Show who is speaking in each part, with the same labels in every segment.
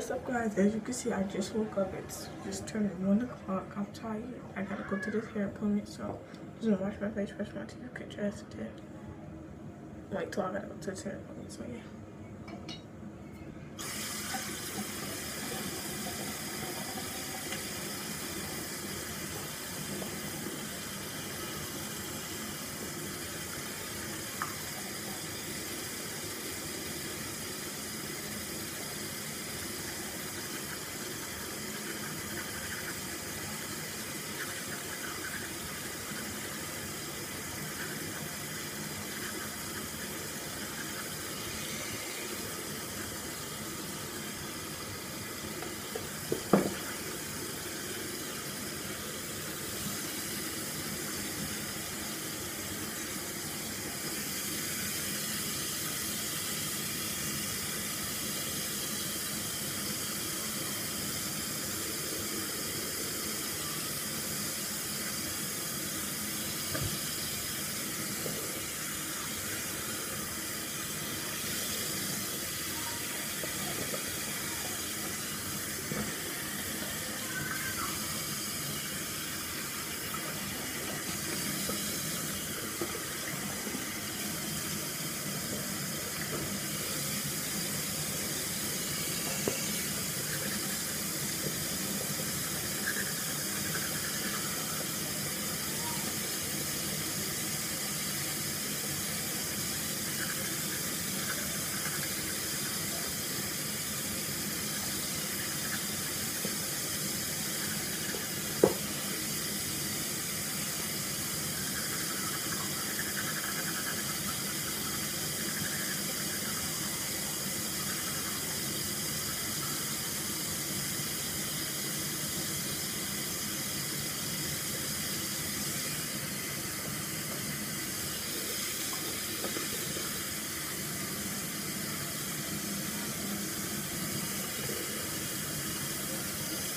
Speaker 1: What's up guys? As you can see, I just woke up. It's just turning 1 o'clock. I'm tired. I gotta go to this hair appointment, so I'm just gonna wash my face, brush my teeth, get dressed, then wait till I gotta go to this hair appointment, so yeah.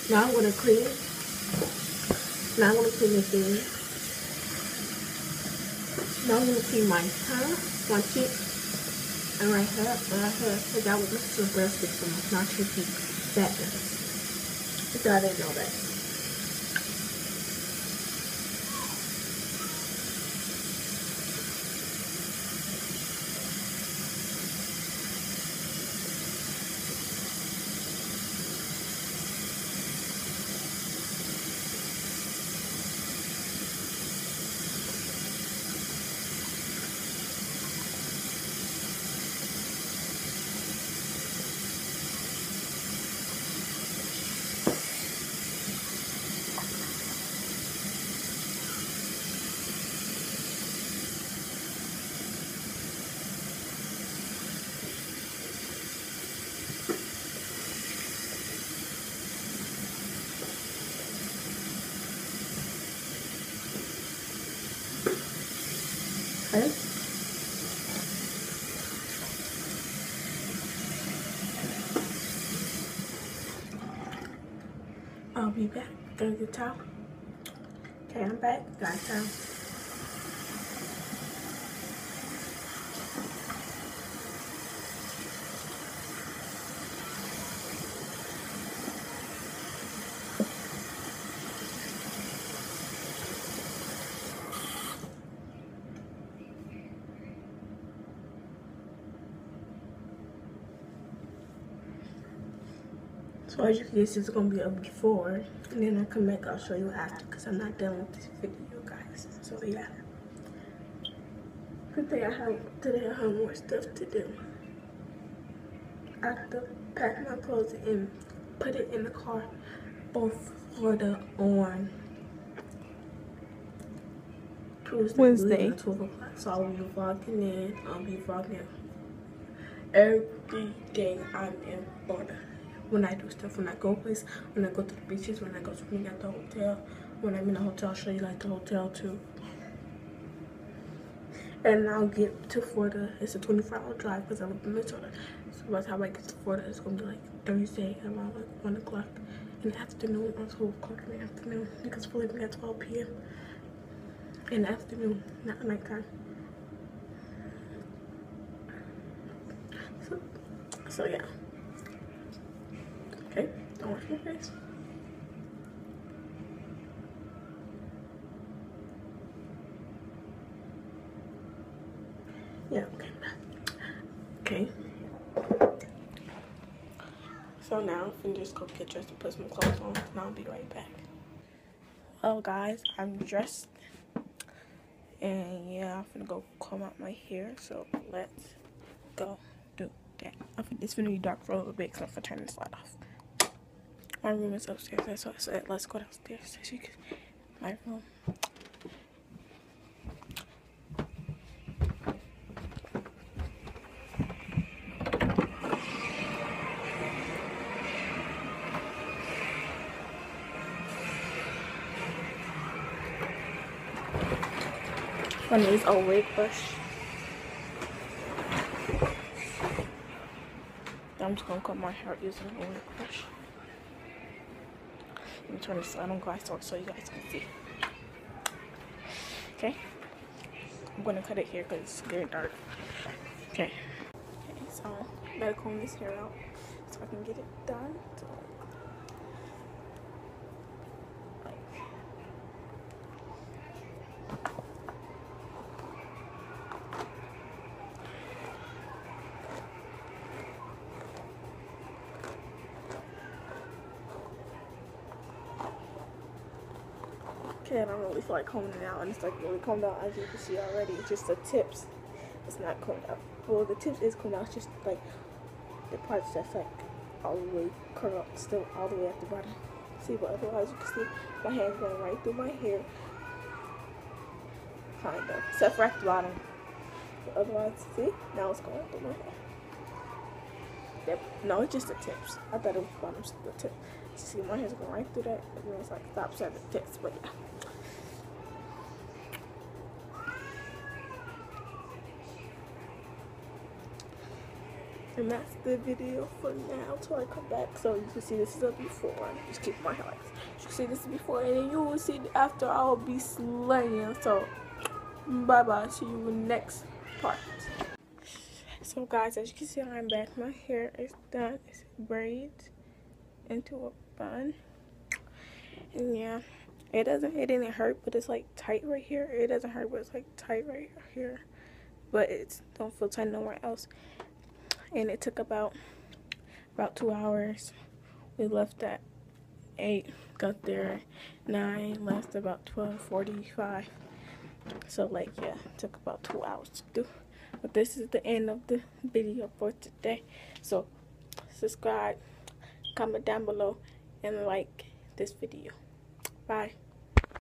Speaker 1: Now I'm gonna clean. Now I'm gonna clean this in. Now I'm gonna clean my hair, my cheek, and right here, and right here. Cause that was Mr. Breast and not your cheek. That. So I didn't know that. Okay. I'll be back. Go to get towel. Okay, I'm back. Got towel. So as you can see, this is gonna be a before, and then I come back. I'll show you after, cause I'm not done with this video, guys. So yeah. Today I have today I have more stuff to do. I have to pack my clothes and put it in the car, both for the on Tuesday,
Speaker 2: Wednesday.
Speaker 1: at 12 o'clock. So I'll be vlogging in. I'll be vlogging every day I'm in Florida. When I do stuff, when I go places, when I go to the beaches, when I go swimming at the hotel, when I'm in the hotel, I'll show you like the hotel too. And I'll get to Florida. It's a 24 hour drive because I live in Minnesota. So by the time I get to Florida, it's gonna be like Thursday around like 1 o'clock in the afternoon or 12 o'clock in the afternoon because we're leaving at 12 p.m. in the afternoon, not nighttime. So, so yeah. Okay, don't wash my face. Yeah, okay. Okay. So now I'm just go get dressed and put some clothes on and I'll be right back. Well guys, I'm dressed and yeah, I'm gonna go comb out my hair. So let's go do that. I think It's gonna be dark for a little bit because I'm gonna turn this light off. My room is upstairs. That's what I said let's go downstairs. So can, my room. One is a wig brush. I'm just gonna cut my hair using a wig brush. Let me turn this light on glass on so you guys can see. Okay. I'm gonna cut it here because it's very dark. Okay. Okay, so I better comb this hair out so I can get it done. So Okay, I don't really feel like combing it out, and it's like really combed out as you can see already. It's just the tips. It's not combed out. Well, the tips is combed out. It's just like the parts that's like all the way curled still all the way at the bottom. See, but otherwise you can see my hands going right through my hair. Kind of, except for at the bottom. But otherwise, see, now it's going through my hair. Yep. No, it's just the tips. I thought it was the bottom, the tip. See, my hair's going right through that. It means like stop the tips, but yeah. And that's the video for now till I come back. So you can see this is a before. Just keep my highlights. You can see this is before and then you will see after I will be slaying. So bye bye. See you in the next part. So guys, as you can see I'm back. My hair is done. It's braids into a bun. And yeah. It doesn't it didn't hurt, but it's like tight right here. It doesn't hurt, but it's like tight right here. But it don't feel tight nowhere else and it took about about two hours we left at 8 got there 9 left about 12:45 so like yeah took about two hours to do but this is the end of the video for today so subscribe comment down below and like this video. Bye